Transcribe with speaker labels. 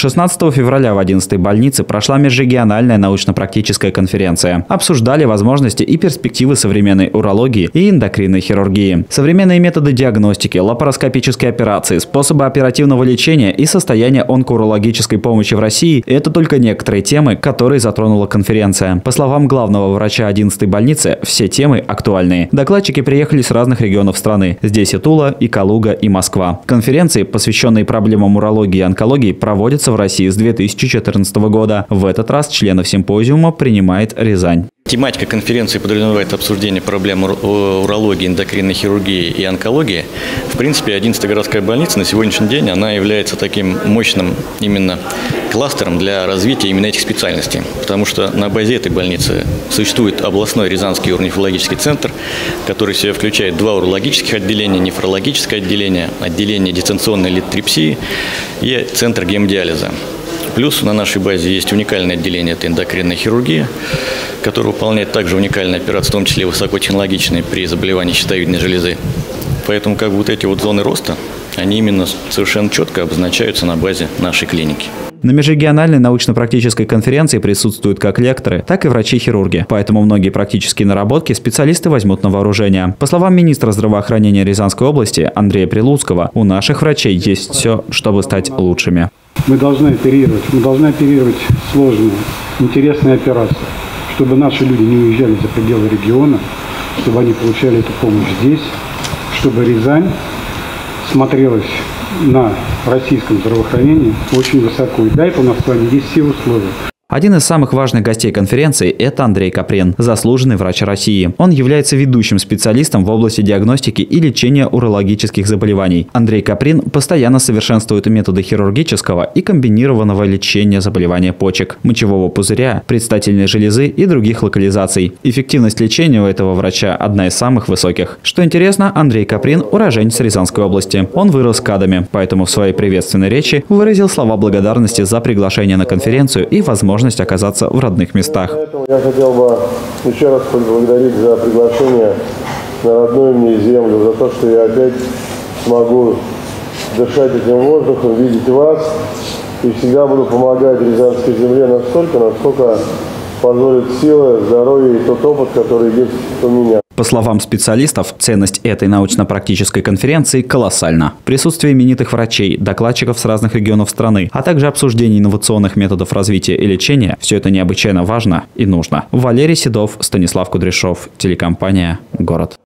Speaker 1: 16 февраля в 11-й больнице прошла межрегиональная научно-практическая конференция. Обсуждали возможности и перспективы современной урологии и эндокринной хирургии. Современные методы диагностики, лапароскопические операции, способы оперативного лечения и состояние онкоурологической помощи в России – это только некоторые темы, которые затронула конференция. По словам главного врача 11-й больницы, все темы актуальные. Докладчики приехали с разных регионов страны. Здесь и Тула, и Калуга, и Москва. Конференции, посвященные проблемам урологии и онкологии, проводятся в России с 2014 года. В этот раз членов симпозиума принимает Рязань.
Speaker 2: Тематика конференции подразумевает обсуждение проблем урологии, эндокринной хирургии и онкологии. В принципе, 11-я городская больница на сегодняшний день она является таким мощным именно кластером для развития именно этих специальностей. Потому что на базе этой больницы существует областной Рязанский урнефрологический центр, который в себя включает два урологических отделения, нефрологическое отделение, отделение дистанционной литрепсии и центр гемодиализа. Плюс на нашей базе есть уникальное отделение, это эндокринная хирургия, которое выполняет также уникальные операции, в том числе высокотехнологичные при заболевании щитовидной железы. Поэтому как бы вот эти вот зоны роста, они именно совершенно четко обозначаются на базе нашей клиники.
Speaker 1: На межрегиональной научно-практической конференции присутствуют как лекторы, так и врачи-хирурги. Поэтому многие практические наработки специалисты возьмут на вооружение. По словам министра здравоохранения Рязанской области Андрея Прилуцкого, у наших врачей есть все, чтобы стать лучшими.
Speaker 3: Мы должны оперировать, мы должны оперировать сложные, интересные операции, чтобы наши люди не уезжали за пределы региона, чтобы они получали эту помощь здесь, чтобы Рязань смотрелась на российском здравоохранении очень высоко. И дай по нас с вами есть все условия.
Speaker 1: Один из самых важных гостей конференции – это Андрей Капрен, заслуженный врач России. Он является ведущим специалистом в области диагностики и лечения урологических заболеваний. Андрей Каприн постоянно совершенствует методы хирургического и комбинированного лечения заболеваний почек, мочевого пузыря, предстательной железы и других локализаций. Эффективность лечения у этого врача одна из самых высоких. Что интересно, Андрей Каприн – уроженец Рязанской области. Он вырос кадами, поэтому в своей приветственной речи выразил слова благодарности за приглашение на конференцию и возможность возможность оказаться в родных местах.
Speaker 4: Я хотел бы еще раз поблагодарить за приглашение на родную мне землю, за то, что я опять смогу дышать этим воздухом, видеть вас. И всегда буду помогать Рязанской земле настолько, насколько позволит силы, здоровье и тот опыт, который есть у меня.
Speaker 1: По словам специалистов, ценность этой научно-практической конференции колоссальна. Присутствие именитых врачей, докладчиков с разных регионов страны, а также обсуждение инновационных методов развития и лечения – все это необычайно важно и нужно. Валерий Седов, Станислав Кудряшов, телекомпания «Город».